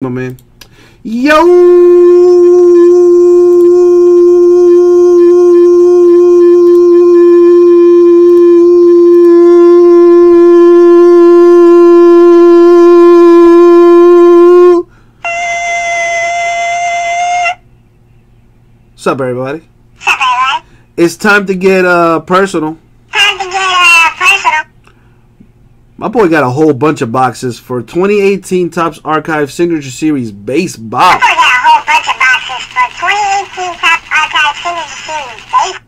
my man. Yo! What's up, everybody? What's up, everybody? It's time to get uh personal. Time to get uh, personal. My boy got a whole bunch of boxes for 2018 Topps Archive Signature Series base box. We got a whole bunch of boxes for 2018 Topps Archive Signature Series base.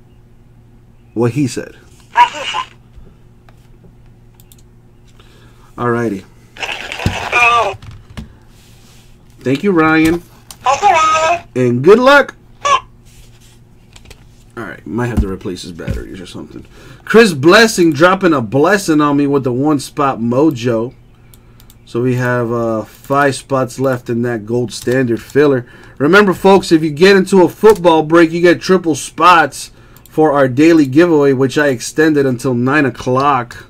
What he said. What he said. Alrighty. Alright. Thank you, Ryan. Thank you, Ryan. And good luck. Might have to replace his batteries or something. Chris Blessing dropping a blessing on me with the one spot mojo. So we have uh, five spots left in that gold standard filler. Remember, folks, if you get into a football break, you get triple spots for our daily giveaway, which I extended until nine o'clock.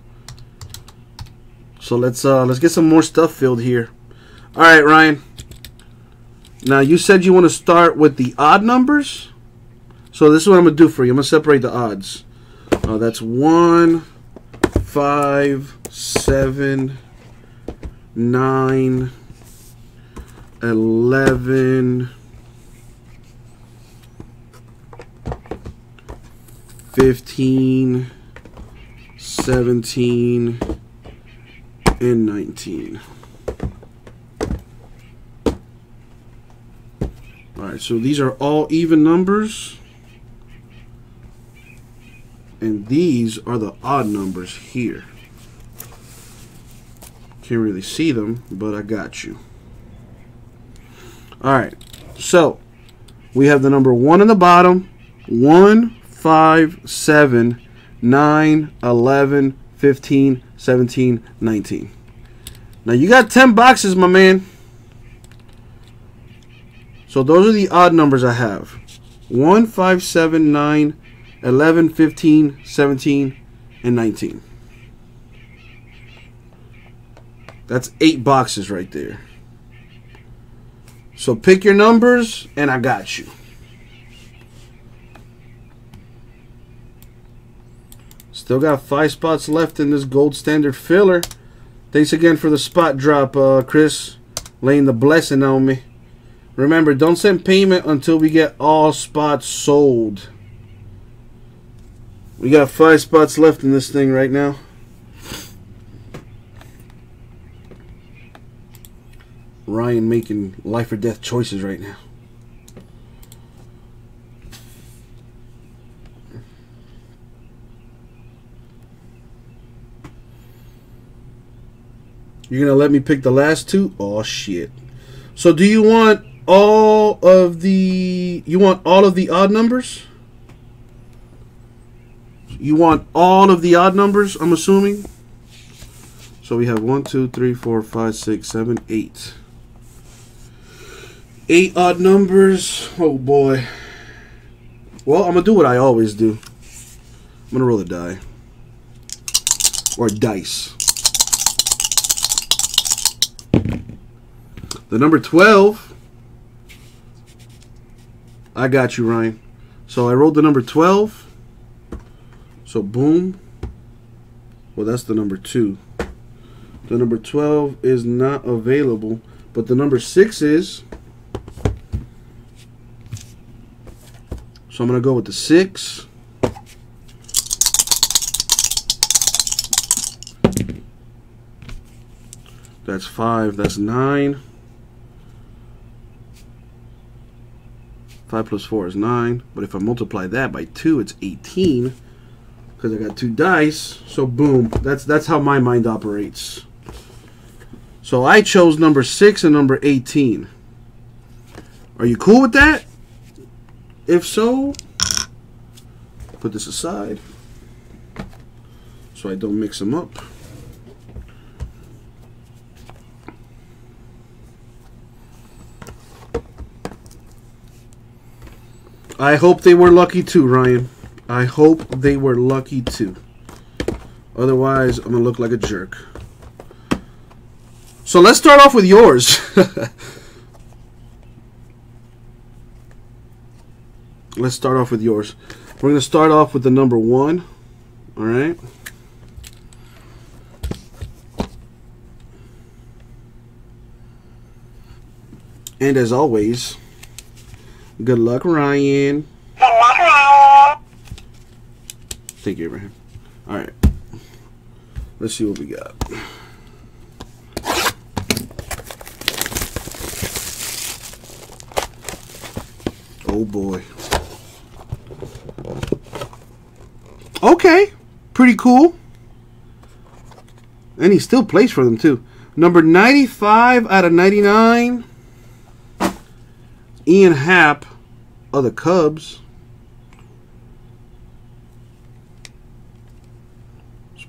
So let's uh, let's get some more stuff filled here. All right, Ryan. Now you said you want to start with the odd numbers. So this is what I'm gonna do for you. I'm gonna separate the odds. Uh, that's one, five, seven, nine, eleven, fifteen, seventeen, and nineteen. All right, so these are all even numbers. And these are the odd numbers here. Can't really see them, but I got you. Alright, so we have the number 1 on the bottom 1, 5, 7, 9, 11, 15, 17, 19. Now you got 10 boxes, my man. So those are the odd numbers I have 1, 5, 7, 9, 11, 15, 17, and 19. That's eight boxes right there. So pick your numbers, and I got you. Still got five spots left in this gold standard filler. Thanks again for the spot drop, uh, Chris. Laying the blessing on me. Remember, don't send payment until we get all spots sold. We got five spots left in this thing right now. Ryan making life or death choices right now. You're gonna let me pick the last two? Oh shit. So do you want all of the you want all of the odd numbers? You want all of the odd numbers, I'm assuming. So we have one, two, three, four, five, six, seven, eight. Eight odd numbers. Oh boy. Well, I'm gonna do what I always do. I'm gonna roll a die. Or dice. The number 12. I got you, Ryan. So I rolled the number 12. So boom. Well, that's the number two. The number 12 is not available, but the number six is. So I'm going to go with the six. That's five. That's nine. Five plus four is nine. But if I multiply that by two, it's 18 because I got two dice. So boom, that's that's how my mind operates. So I chose number six and number 18. Are you cool with that? If so, put this aside so I don't mix them up. I hope they were lucky too, Ryan. I hope they were lucky too. Otherwise, I'm going to look like a jerk. So let's start off with yours. let's start off with yours. We're going to start off with the number one. All right. And as always, good luck, Ryan. Thank you, Abraham. All right. Let's see what we got. Oh boy. Okay. Pretty cool. And he still plays for them too. Number 95 out of 99. Ian Happ of the Cubs.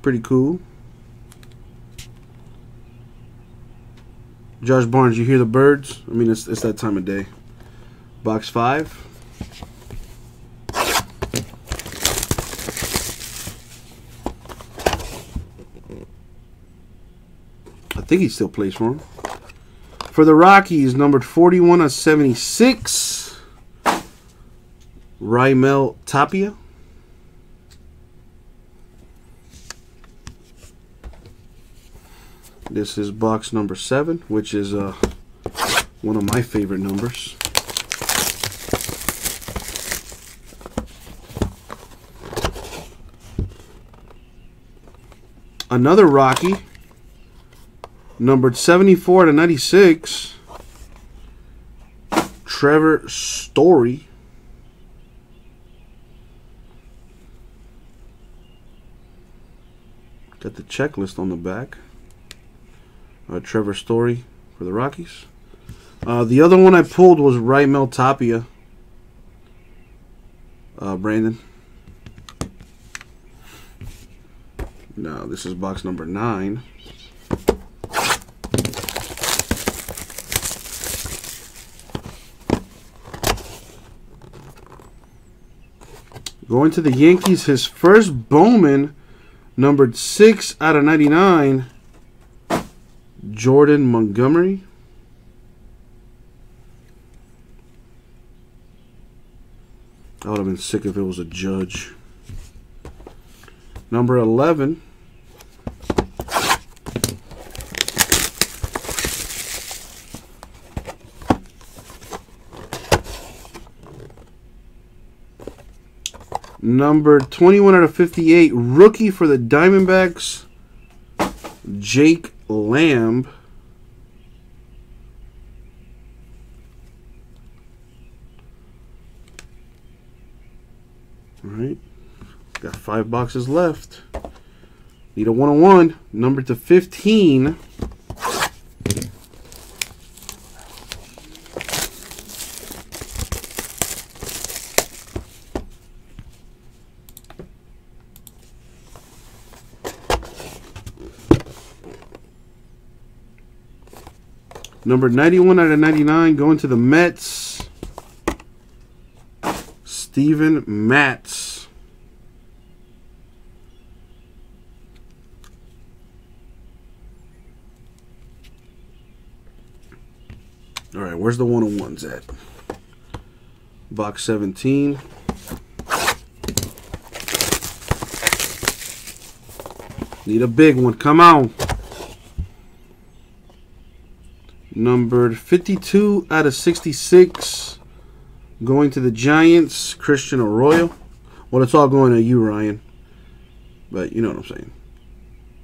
Pretty cool. Josh Barnes, you hear the birds? I mean, it's, it's that time of day. Box five. I think he still plays for him. For the Rockies, numbered 41 of 76. Raimel Tapia. This is box number seven, which is uh, one of my favorite numbers. Another Rocky, numbered 74 to 96. Trevor Story. Got the checklist on the back. Uh, Trevor Story for the Rockies. Uh, the other one I pulled was Raimel Tapia. Uh, Brandon. No, this is box number nine. Going to the Yankees, his first Bowman, numbered 6 out of 99, Jordan Montgomery. I would have been sick if it was a judge. Number 11. Number 21 out of 58, rookie for the Diamondbacks, Jake Lamb. All right. Got five boxes left. Need a one on one. Number to 15. Number 91 out of 99 going to the Mets. Steven Matz. All right, where's the one on ones at? Box 17. Need a big one. Come on. Numbered 52 out of 66. Going to the Giants, Christian Arroyo. Well, it's all going to you, Ryan. But you know what I'm saying.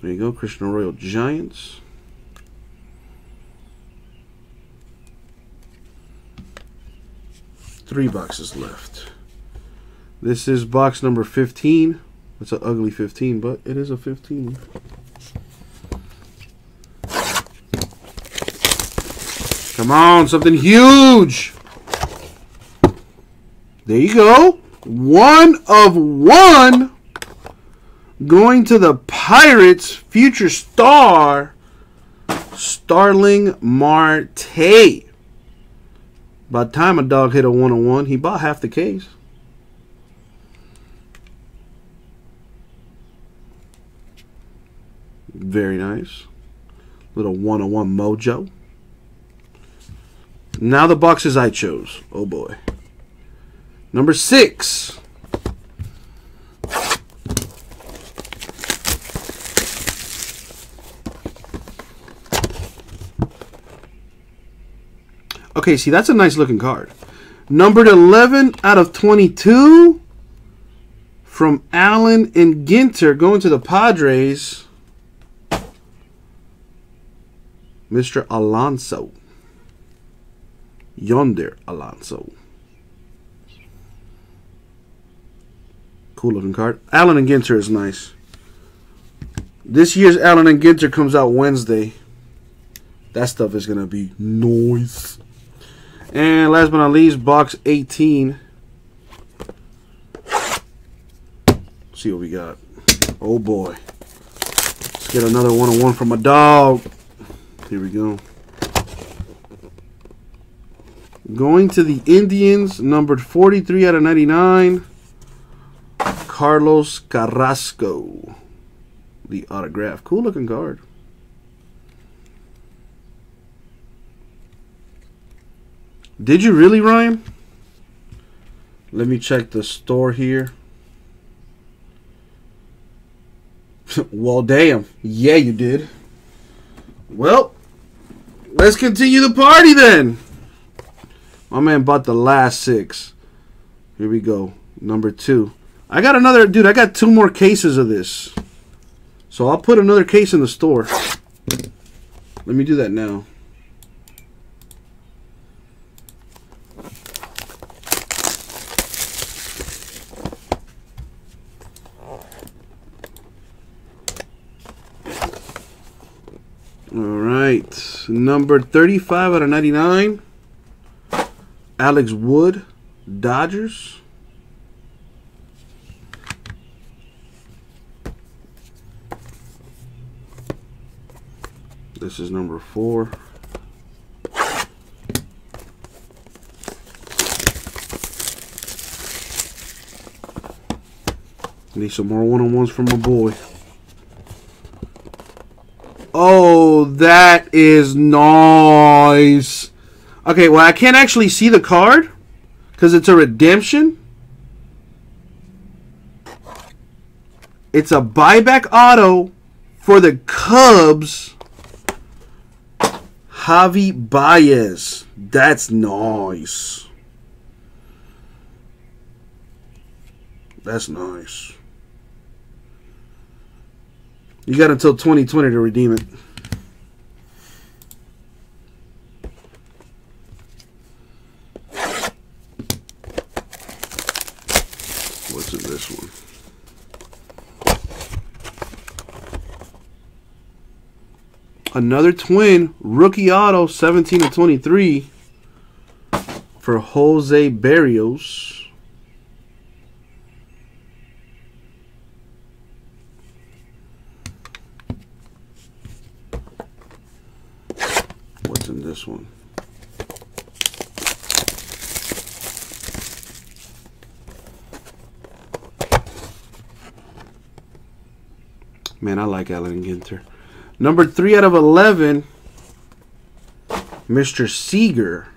There you go, Christian Arroyo, Giants. Three boxes left. This is box number 15. It's an ugly 15, but it is a 15. Come on, something huge. There you go. One of one going to the Pirates future star Starling Marte. By the time a dog hit a one on one, he bought half the case. Very nice. Little one on one mojo. Now the boxes I chose. Oh boy. Number six. Okay, see, that's a nice looking card. Numbered 11 out of 22 from Allen and Ginter going to the Padres. Mr. Alonso. Yonder Alonso. Cool looking card. Allen and Ginter is nice. This year's Allen and Ginter comes out Wednesday. That stuff is going to be nice. And last but not least, box 18. see what we got. Oh boy. Let's get another one on one from a dog. Here we go. Going to the Indians, numbered 43 out of 99. Carlos Carrasco. The autograph. Cool looking card. Did you really, Ryan? Let me check the store here. well, damn. Yeah, you did. Well, let's continue the party then. My man bought the last six. Here we go. Number two. I got another, dude, I got two more cases of this. So I'll put another case in the store. Let me do that now. All right. Number 35 out of 99. Alex Wood, Dodgers. This is number four. Need some more one-on-ones from my boy. Oh, that is nice. Okay, well, I can't actually see the card because it's a redemption. It's a buyback auto for the Cubs. Javi Baez. That's nice. That's nice. You got until 2020 to redeem it. What's in this one? Another twin rookie auto 17 to 23 for Jose Berrios. What's in this one? Man, I like Allen Ginter. Number three out of 11, Mr. Seager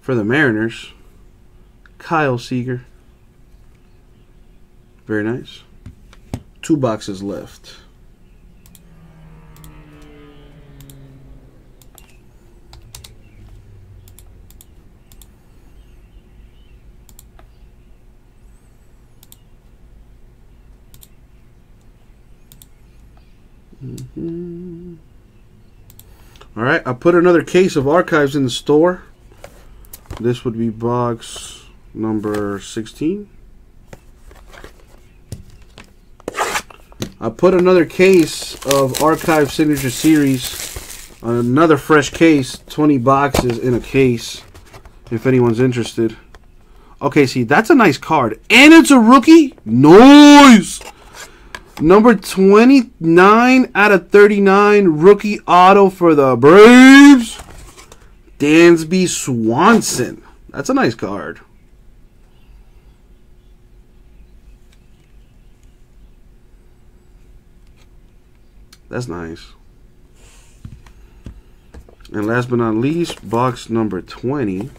for the Mariners. Kyle Seager. Very nice. Two boxes left. Mm-hmm. All right, I put another case of archives in the store. This would be box number 16. I put another case of archive signature series, another fresh case, 20 boxes in a case, if anyone's interested. Okay, see, that's a nice card. And it's a rookie? Nice! Number 29 out of 39 rookie auto for the Braves. Dansby Swanson. That's a nice card. That's nice. And last but not least, box number 20.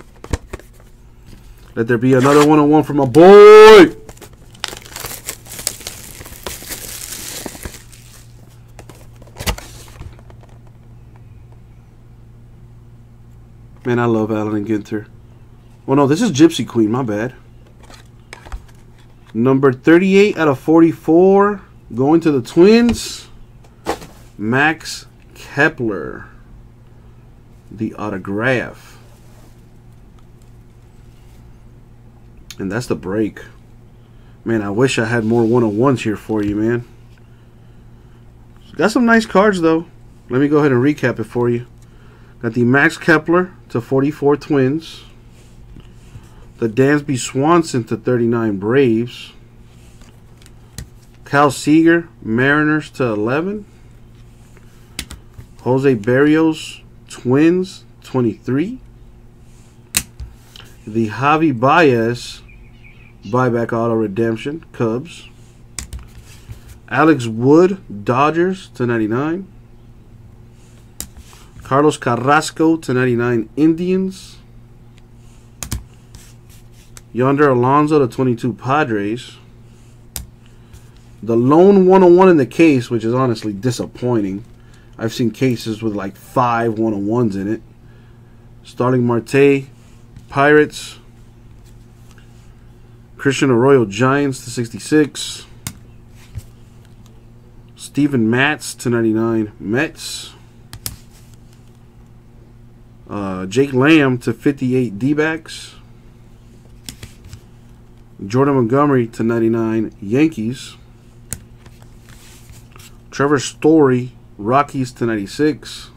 Let there be another one on one from my boy. Man, I love Allen Ginter. Well, no, this is Gypsy Queen. My bad. Number 38 out of 44. Going to the Twins. Max Kepler. The autograph. And that's the break. Man, I wish I had more one-on-ones here for you, man. Got some nice cards, though. Let me go ahead and recap it for you. Got the Max Kepler to 44 Twins. The Dansby Swanson to 39 Braves. Cal Seager, Mariners to 11. Jose Berrios, Twins, 23. The Javi Baez, buyback auto redemption, Cubs. Alex Wood, Dodgers to 99. Carlos Carrasco to 99 Indians. Yonder Alonso to 22 Padres. The lone 101 in the case, which is honestly disappointing. I've seen cases with like five 101s in it. Starling Marte, Pirates. Christian Arroyo, Giants to 66. Steven Matz to 99, Mets. Uh, Jake Lamb to 58 D-backs. Jordan Montgomery to 99 Yankees. Trevor Story Rockies to 96.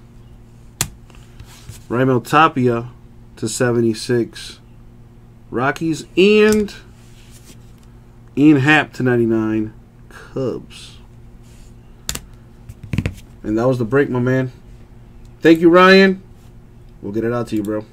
Raimel Tapia to 76 Rockies and Ian Happ to 99 Cubs. And that was the break, my man. Thank you, Ryan. We'll get it out to you, bro.